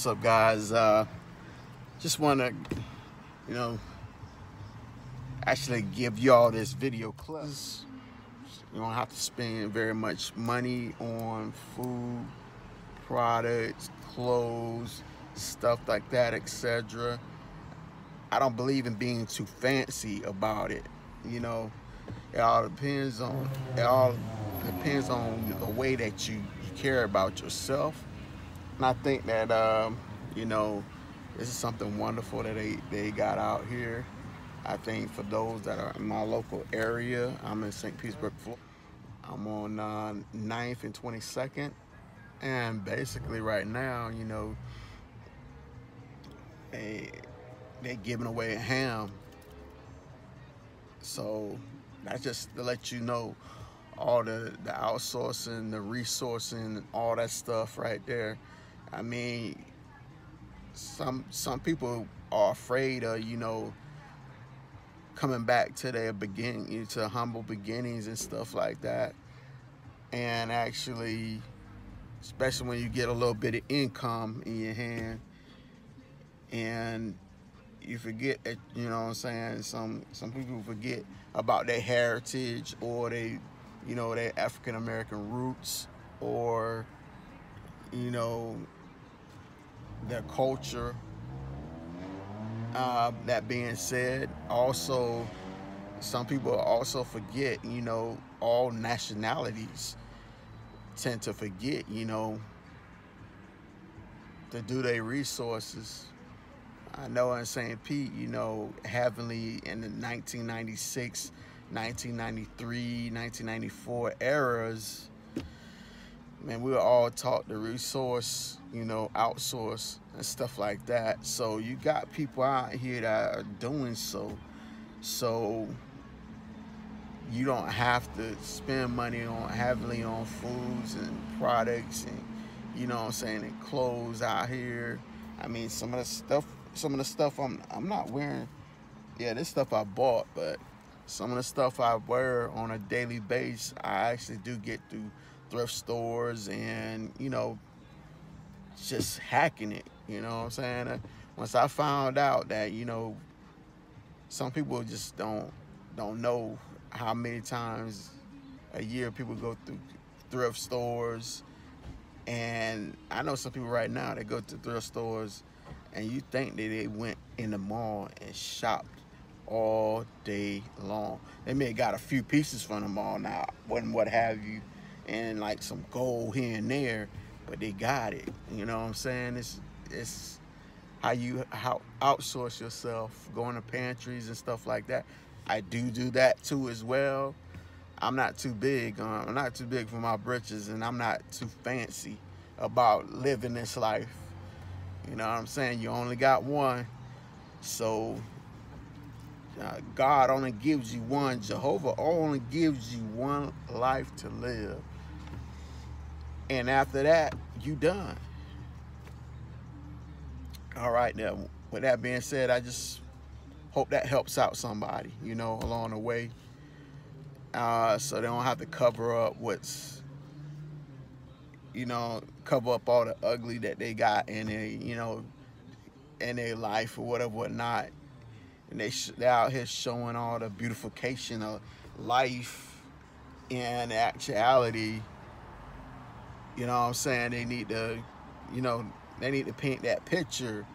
What's up, guys? Uh, just want to, you know, actually give y'all this video clip. You don't have to spend very much money on food, products, clothes, stuff like that, etc. I don't believe in being too fancy about it. You know, it all depends on it all depends on the way that you, you care about yourself. And I think that um, you know, this is something wonderful that they, they got out here. I think for those that are in my local area, I'm in St. Petersburg, Florida. I'm on uh, 9th and 22nd. And basically right now, you know, they, they giving away a ham. So that's just to let you know all the, the outsourcing, the resourcing, all that stuff right there. I mean, some some people are afraid of, you know, coming back to their beginning, to humble beginnings and stuff like that. And actually, especially when you get a little bit of income in your hand and you forget that, you know what I'm saying, some, some people forget about their heritage or they, you know, their African-American roots or, you know, their culture. Uh, that being said, also, some people also forget, you know, all nationalities tend to forget, you know, to do their resources. I know in St. Pete, you know, heavily in the 1996, 1993, 1994 eras, man, we were all taught to resource, you know, outsource and stuff like that. So you got people out here that are doing so. So you don't have to spend money on heavily on foods and products and you know what I'm saying and clothes out here. I mean some of the stuff some of the stuff I'm I'm not wearing yeah this stuff I bought but some of the stuff I wear on a daily basis I actually do get through thrift stores and, you know, just hacking it, you know what I'm saying? Uh, once I found out that, you know, some people just don't don't know how many times a year people go through thrift stores and I know some people right now that go to thrift stores and you think that they went in the mall and shopped all day long. They may have got a few pieces from the mall now, and what have you, and like some gold here and there, but they got it. You know what I'm saying? It's it's how you how outsource yourself, going to pantries and stuff like that. I do do that too as well. I'm not too big. Uh, I'm not too big for my britches, and I'm not too fancy about living this life. You know what I'm saying? You only got one, so uh, God only gives you one. Jehovah only gives you one life to live. And after that, you done. All right, now, with that being said, I just hope that helps out somebody, you know, along the way. Uh, so they don't have to cover up what's, you know, cover up all the ugly that they got in their, you know, in their life or whatever, whatnot. And they they're out here showing all the beautification of life in actuality you know what I'm saying? They need to, you know, they need to paint that picture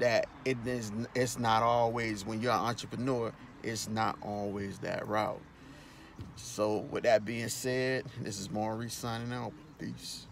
that it is it's not always when you're an entrepreneur, it's not always that route. So with that being said, this is Maurice signing out. Peace.